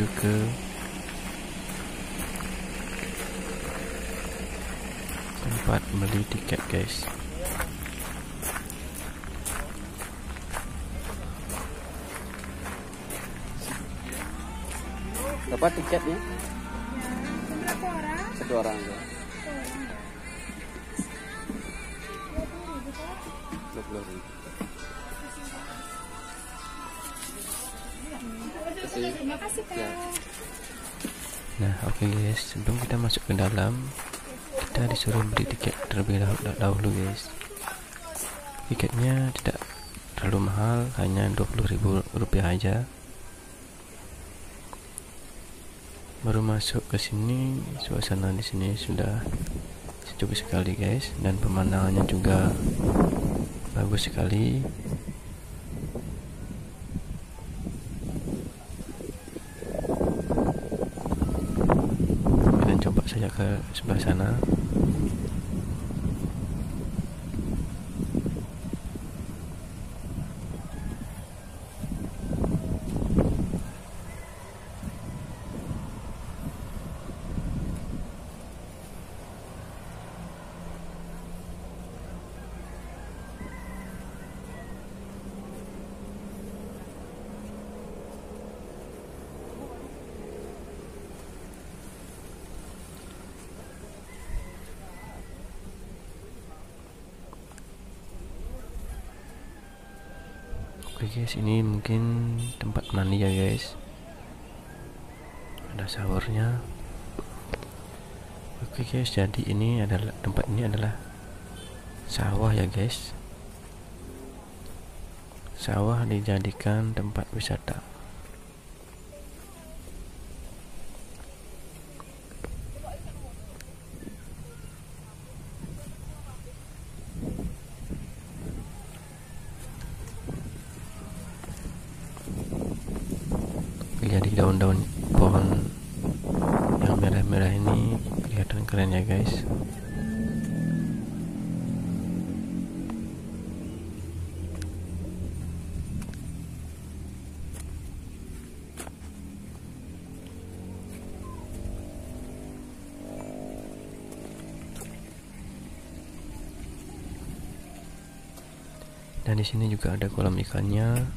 menuju ke tempat beli tiket guys. Dapat tiketnya Berapa orang? satu orang ya. Oke guys, sebelum kita masuk ke dalam, kita disuruh beli tiket terlebih dah- dahulu guys. Tiketnya tidak terlalu mahal, hanya 20.000 rupiah aja. Baru masuk ke sini, suasana di sini sudah sejuk sekali guys, dan pemandangannya juga bagus sekali. dan coba saja ke sebelah sana oke guys ini mungkin tempat mandi ya guys. Ada showernya oke guys jadi ini adalah tempat ini adalah sawah ya guys. Sawah dijadikan tempat wisata jadi daun-daun pohon yang merah-merah ini kelihatan keren ya guys dan di sini juga ada kolam ikannya.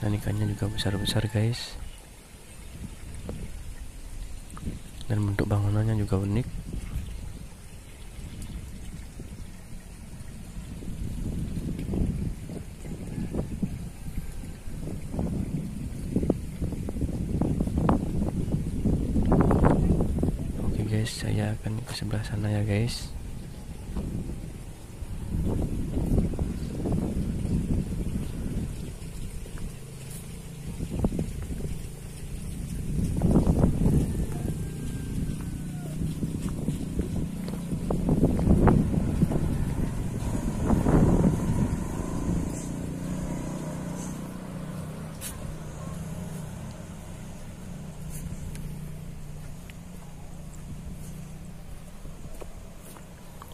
Dan ikannya juga besar-besar guys. Dan bentuk bangunannya juga unik oke guys saya akan ke sebelah sana ya guys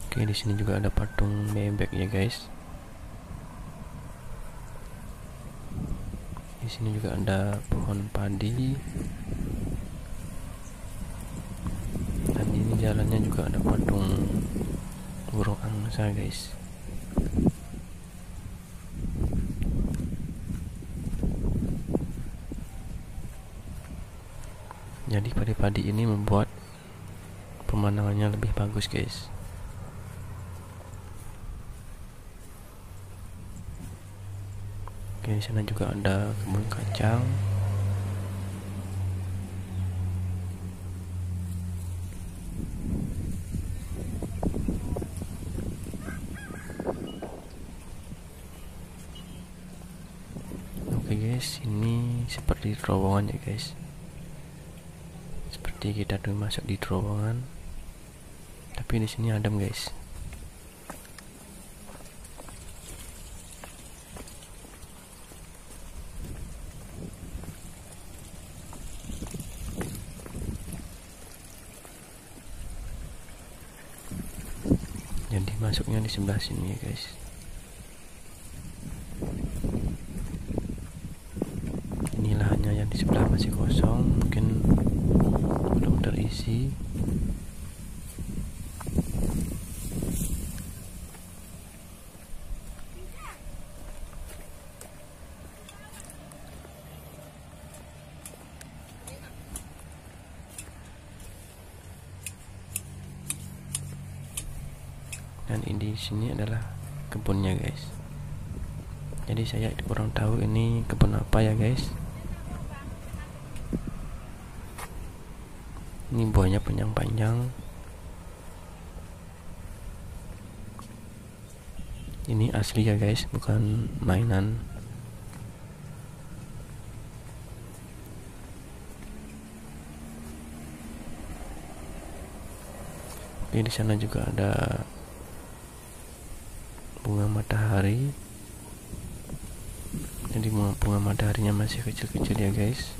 Oke, di sini juga ada patung bebek ya, guys. Di sini juga ada pohon padi. Dan ini jalannya juga ada patung burung angsa, guys. Jadi padi-padi ini membuat pemandangannya lebih bagus guys Oke, di sana juga ada kebun kacang. Oke guys, ini seperti terowongan ya guys. Seperti kita tuh masuk di terowongan. Tapi di sini adem guys. jadi masuknya di sebelah sini ya guys ini lahannya yang di sebelah masih kosong mungkin belum terisi dan ini di sini adalah kebunnya guys. Jadi saya kurang tahu ini kebun apa ya guys. Ini buahnya panjang-panjang. Ini asli ya guys bukan mainan. Oke, di sana juga ada bunga matahari. Jadi bunga, mataharinya masih kecil-kecil ya guys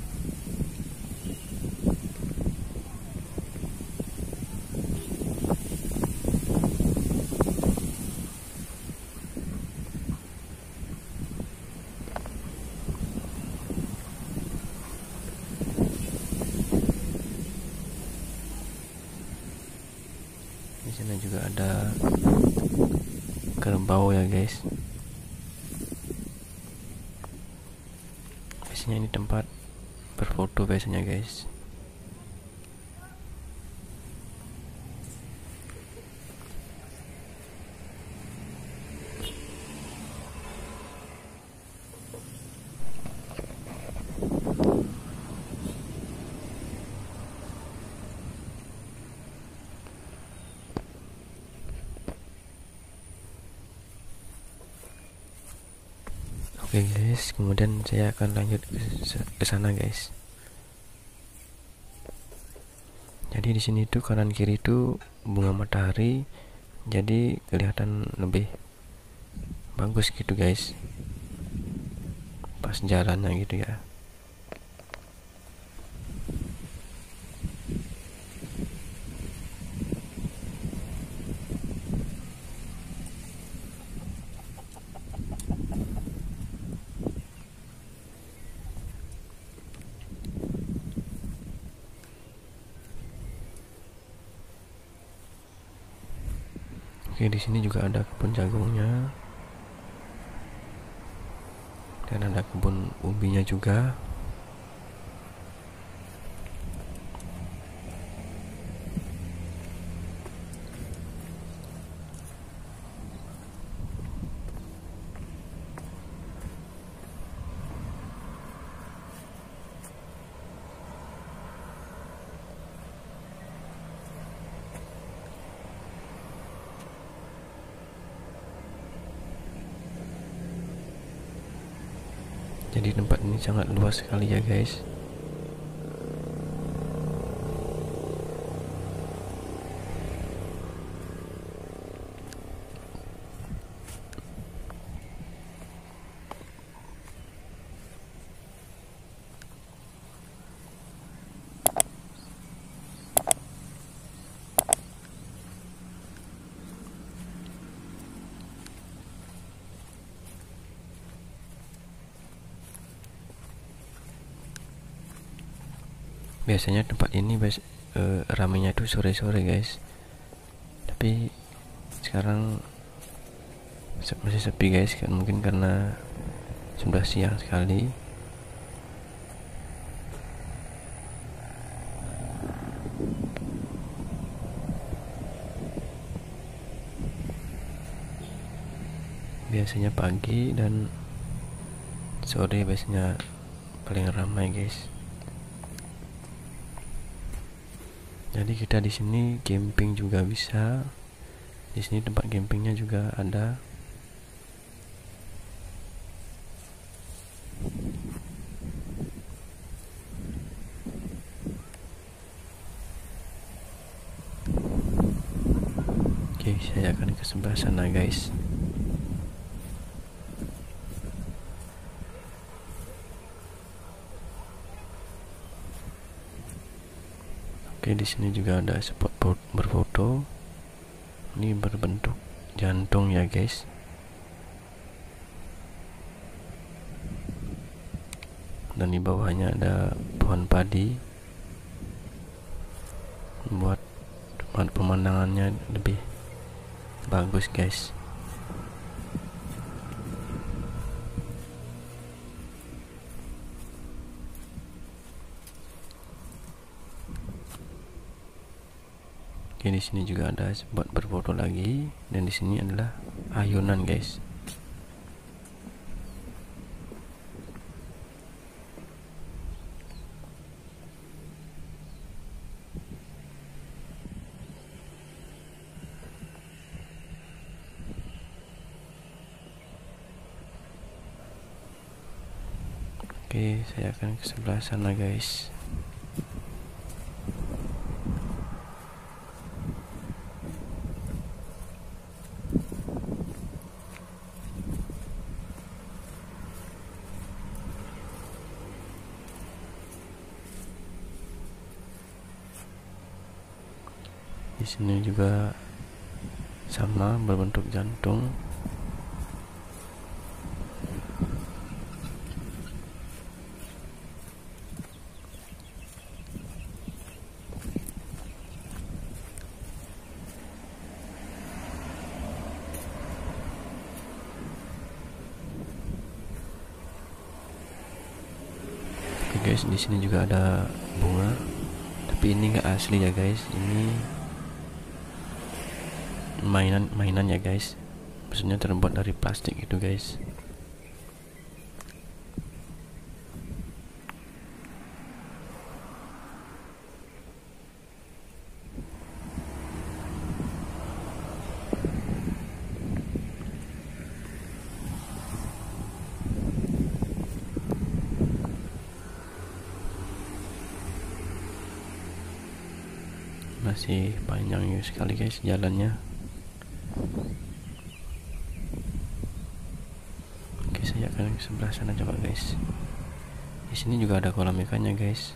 di sana juga ada kerbau ya guys biasanya ini tempat berfoto biasanya guys Oke guys, kemudian saya akan lanjut ke sana guys. Jadi di sini tuh kanan kiri tuh bunga matahari, jadi kelihatan lebih bagus gitu guys. Pas jalannya gitu ya. Oke, di sini juga ada kebun jagungnya. Dan ada kebun ubinya juga. Jadi tempat ini sangat luas sekali ya guys. biasanya tempat ini bias, e, eh, ramenya tuh sore-sore guys. Tapi sekarang masih sepi guys kan? Mungkin karena sudah siang sekali. Biasanya pagi dan sore biasanya paling ramai guys. Jadi kita di sini camping juga bisa di sini tempat campingnya juga ada Oke, saya akan ke sebelah sana, guys. Oke, di sini juga ada spot berfoto. Ini berbentuk jantung ya, guys. Dan di bawahnya ada pohon padi. Membuat pemandangannya lebih bagus, guys. Oke, di sini juga ada buat berfoto lagi dan di sini adalah ayunan, guys. Oke, saya akan ke sebelah sana, guys. Di sini juga sama berbentuk jantung guys, di sini juga ada bunga, tapi ini nggak asli ya guys. Ini mainan mainan ya guys. Maksudnya terbuat dari plastik itu guys. masih panjang sekali guys jalannya akan ke sebelah sana coba guys. Di sini juga ada kolam ikannya guys.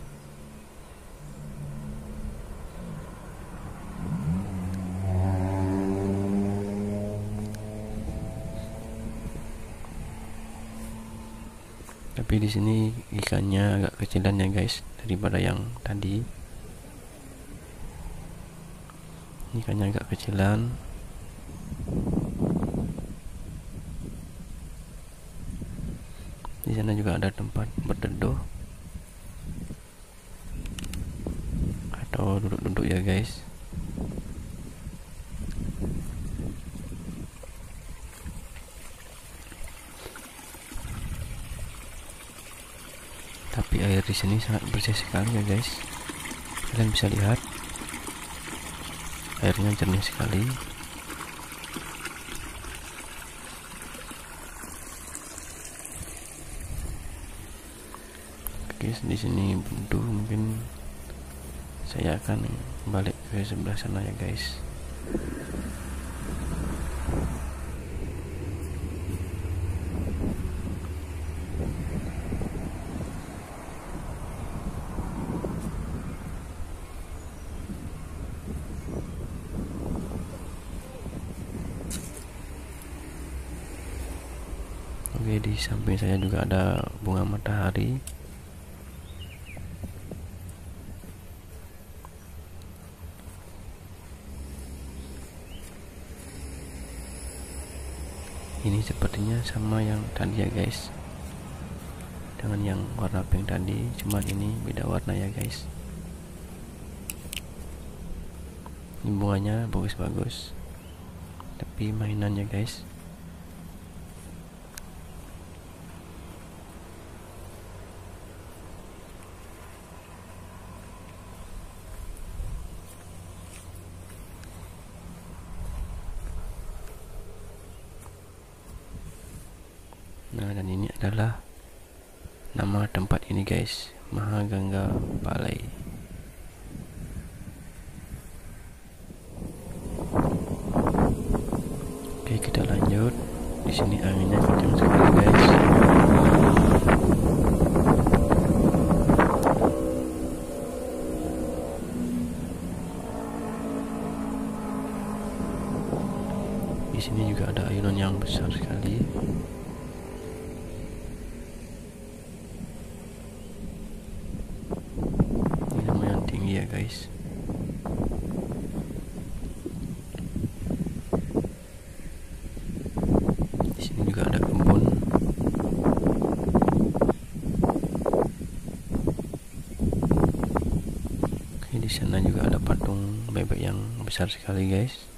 Tapi di sini ikannya agak kecilan ya guys daripada yang tadi. Ikannya agak kecilan di sana juga ada tempat berteduh atau duduk-duduk ya guys tapi air di sini sangat bersih sekali ya guys. Kalian bisa lihat. Airnya jernih sekali. Oke di sini buntu mungkin saya akan balik ke sebelah sana ya guys Oke di samping saya juga ada bunga matahari. Ini sepertinya sama yang tadi ya guys. Dengan yang warna pink tadi Cuman ini beda warna ya guys. Ini bunganya bagus-bagus Tapi mainannya guys Nah, dan ini adalah nama tempat ini guys, Mahagangga Balai. Oke, kita lanjut. Di sini anginnya kencang sekali guys. Di sini juga ada ayunan yang besar sekali. Ini lumayan tinggi ya guys. Di sini juga ada kebun. Oke, di sana juga ada patung bebek yang besar sekali guys.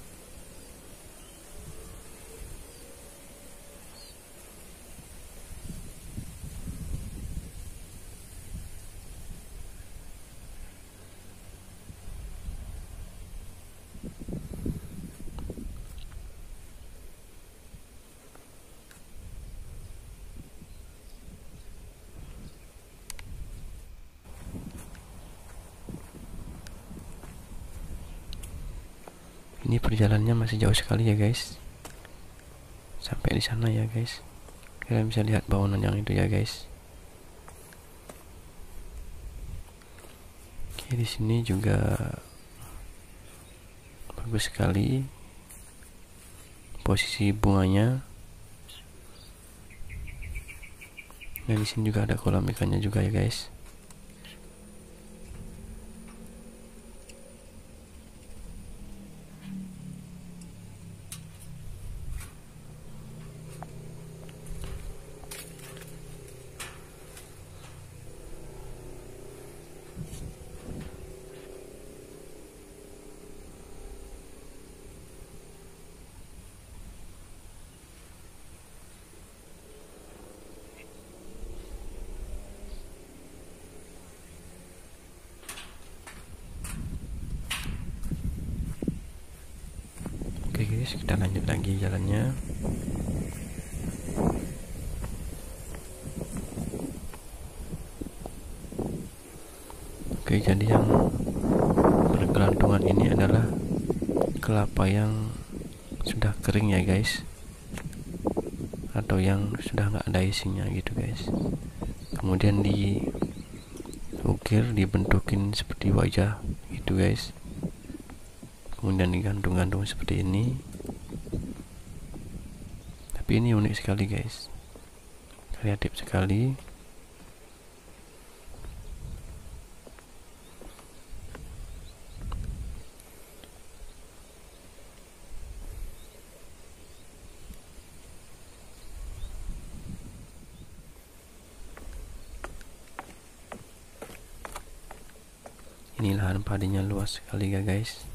Ini perjalanannya masih jauh sekali ya guys. Sampai di sana ya guys. Kalian bisa lihat bangunan yang itu ya guys. Oke, di sini juga bagus sekali posisi bunganya. Dan di sini juga ada kolam ikannya juga ya guys. Oke guys, kita lanjut lagi jalannya. Oke, jadi yang bergelantungan ini adalah kelapa yang sudah kering ya guys, atau yang sudah nggak ada isinya gitu guys. Kemudian diukir, dibentukin seperti wajah gitu guys kemudian digantung-gantung seperti ini tapi ini unik sekali guys. Kreatif sekali. Ini lahan padinya luas sekali ya guys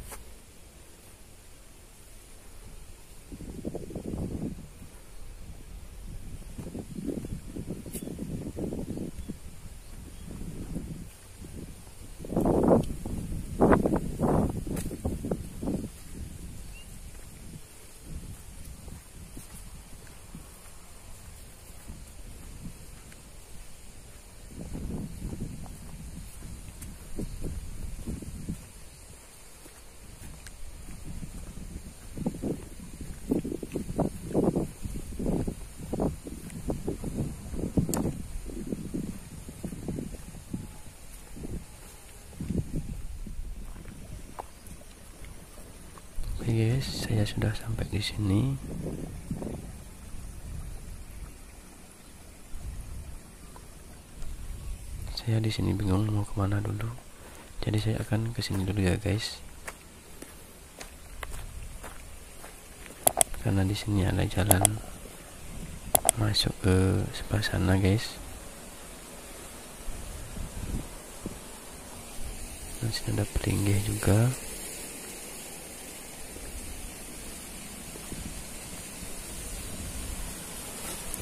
Guys, saya sudah sampai di sini. Saya di sini bingung mau ke mana dulu. Jadi saya akan ke sini dulu ya guys. Karena di sini ada jalan masuk ke sebelah sana guys. Dan sini ada pelinggih juga.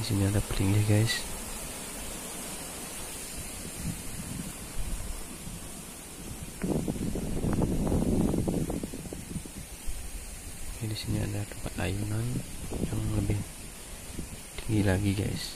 Di sini ada pelinggih guys. Oke, di sini ada tempat ayunan yang lebih tinggi lagi guys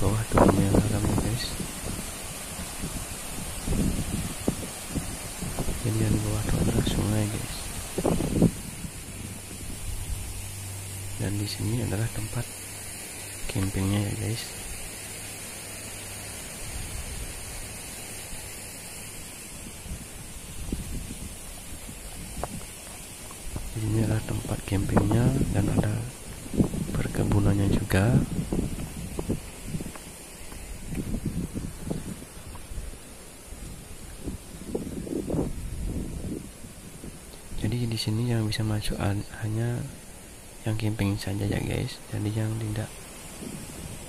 tapi di bawah tuh lumayan alam ya guys jadi yang di bawah tuh adalah sungai guys dan di sini adalah tempat campingnya ya guys ini adalah tempat campingnya dan ada perkebunannya juga jadi di sini yang bisa masuk hanya yang camping saja ya guys. Jadi yang tidak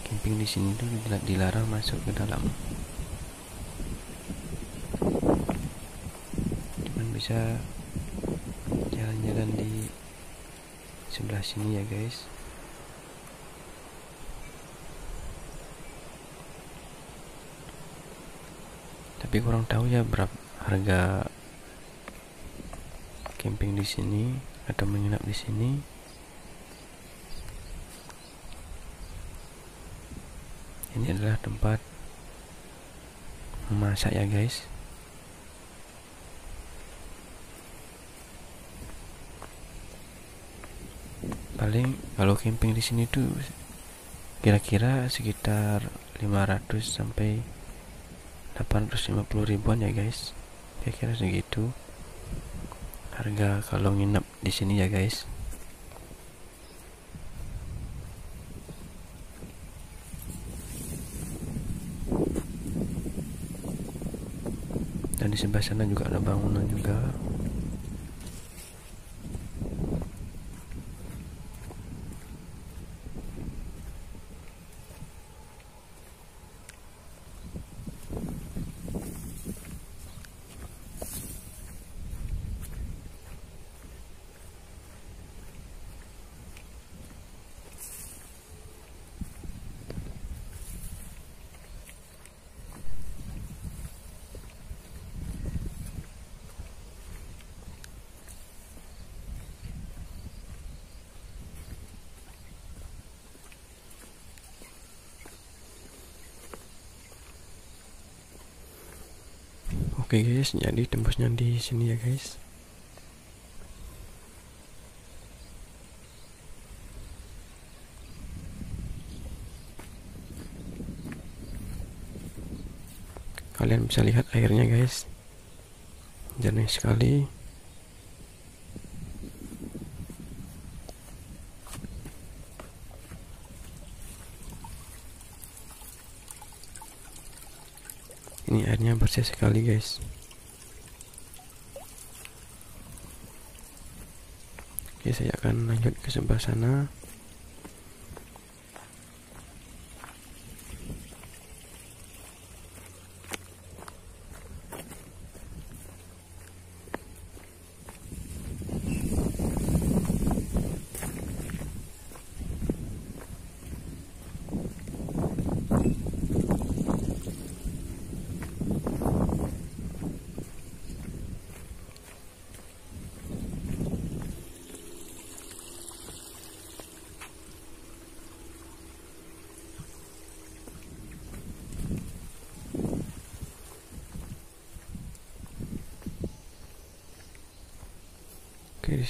camping di sini tuh dilarang masuk ke dalam. Cuman bisa jalan-jalan di sebelah sini ya guys. Tapi kurang tahu ya berapa harga camping di sini atau menginap di sini. Ini adalah tempat memasak ya guys. Paling kalau camping di sini tuh kira-kira sekitar 500 sampai 850 ribuan ya guys. Kira-kira segitu harga kalau nginep di sini ya guys. Dan di sebelah sana juga ada bangunan juga Oke guys, jadi tembusnya di sini ya guys. Kalian bisa lihat airnya guys. Jernih sekali. Bersih sekali guys. Oke saya akan lanjut ke sebelah sana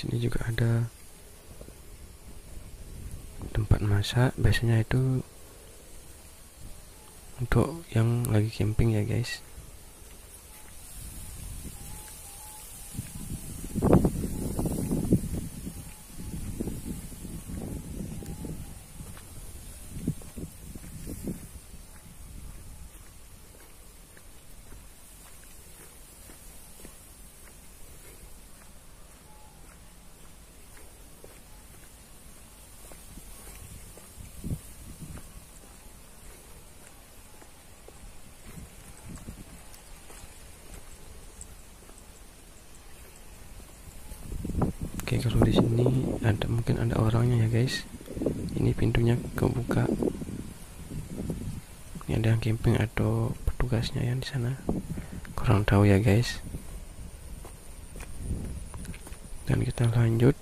sini juga ada tempat masak. Biasanya itu untuk yang lagi camping ya, guys. Oke, kalau di sini ada mungkin ada orangnya ya, guys. Ini pintunya kebuka. ini ada yang camping atau petugasnya yang di sana kurang tahu ya guys dan kita lanjut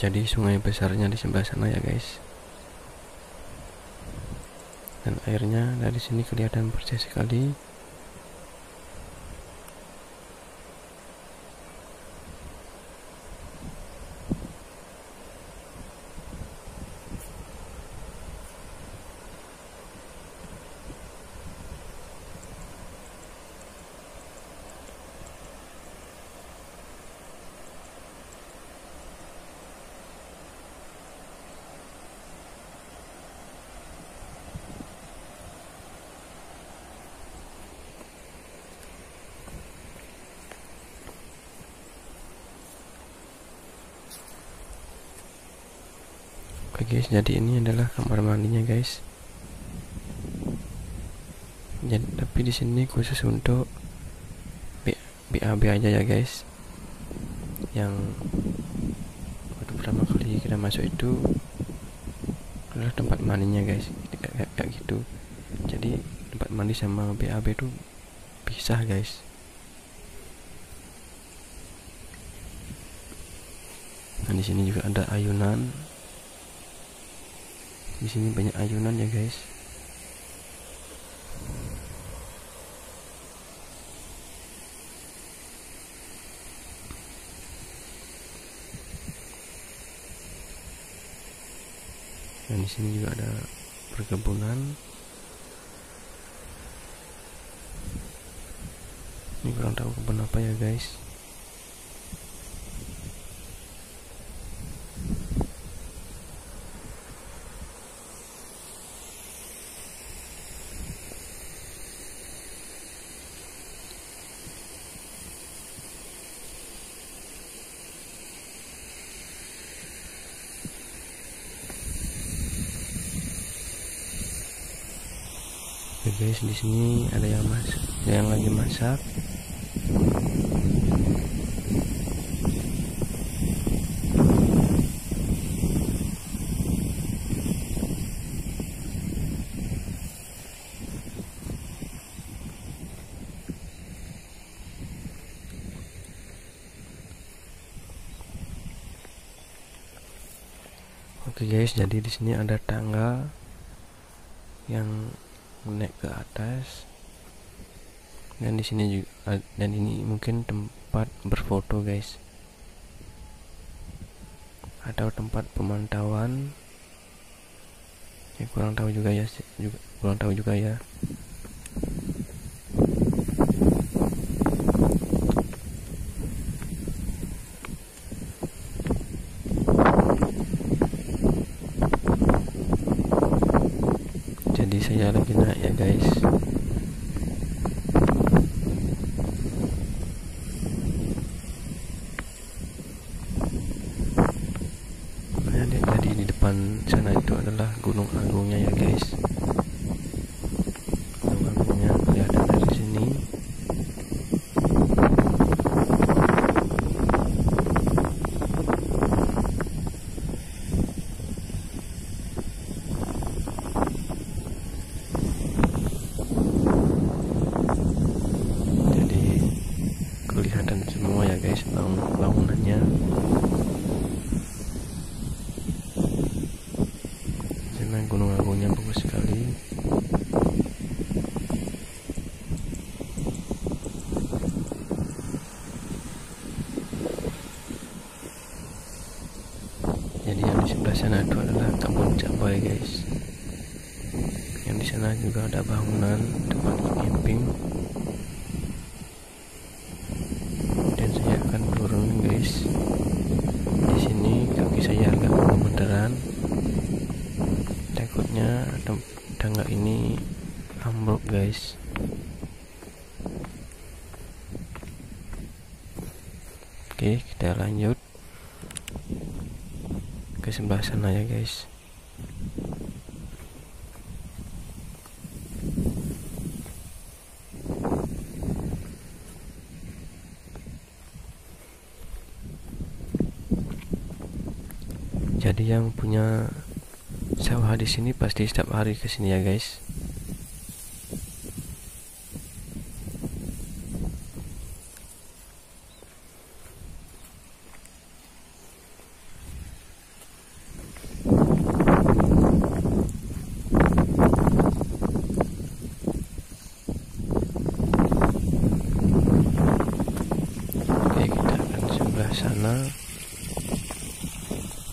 jadi sungai besarnya di sebelah sana ya guys. Dan airnya dari sini kelihatan bersih sekali Oke guys, jadi ini adalah kamar mandinya guys. Jadi tapi di sini khusus untuk BAB aja ya guys. Yang waktu pertama kali kita masuk itu adalah tempat mandinya guys, kayak gitu. Jadi tempat mandi sama BAB itu pisah guys. Nah di sini juga ada ayunan di sini banyak ayunan ya guys. Dan di sini juga ada perkebunan. Ini kurang tahu kebun apa ya guys guys, di sini ada yang masak, ada yang lagi masak. Oke guys, jadi di sini ada tangga yang naik ke atas. Dan di sini juga dan ini mungkin tempat berfoto guys. Atau tempat pemantauan. Ya kurang tahu juga ya juga kurang tahu juga ya. Jadi saya lagi naik guys sana itu adalah kebun cabai guys. Yang di sana juga ada bangunan tempat camping dan saya akan turun guys Oke, kita lanjut sana ya, guys. Jadi yang punya sawah di sini pasti setiap hari ke sini ya, guys. Oke, kita akan sebelah sana.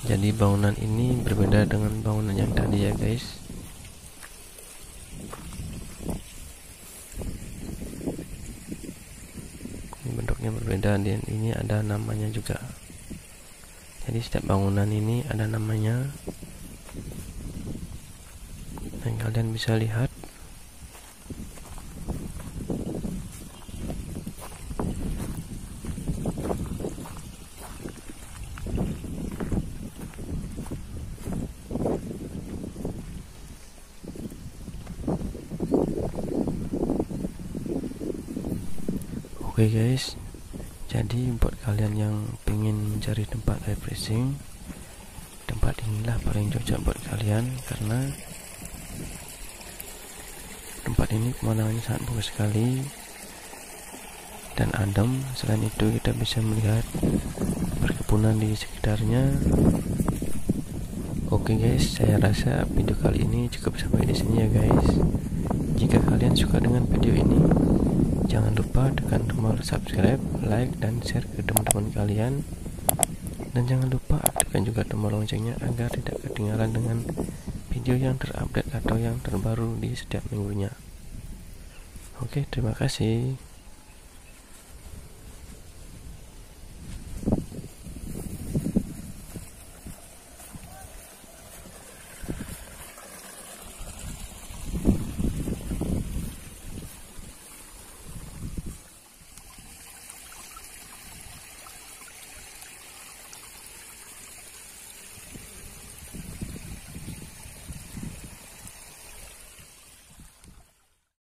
Jadi bangunan ini berbeda dengan bangunan yang tadi ya, guys. Ini bentuknya berbeda dan ini ada namanya juga. Jadi setiap bangunan ini ada namanya. Dan kalian bisa lihat Oke guys, jadi buat kalian yang pengen mencari refreshing, tempat inilah paling cocok buat kalian karena tempat ini pemandangannya sangat bagus sekali dan adem. Selain itu kita bisa melihat perkebunan di sekitarnya. Oke guys, saya rasa video kali ini cukup sampai di sini ya guys. Jika kalian suka dengan video ini, jangan lupa tekan tombol subscribe, like, dan share ke teman-teman kalian. Dan jangan lupa aktifkan juga tombol loncengnya agar tidak ketinggalan dengan video yang terupdate atau yang terbaru di setiap minggunya. Oke, terima kasih.